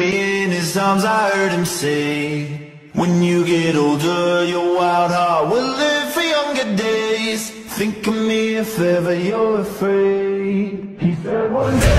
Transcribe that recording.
me in his arms, I heard him say, When you get older, your wild heart will live for younger days. Think of me if ever you're afraid. He said one day.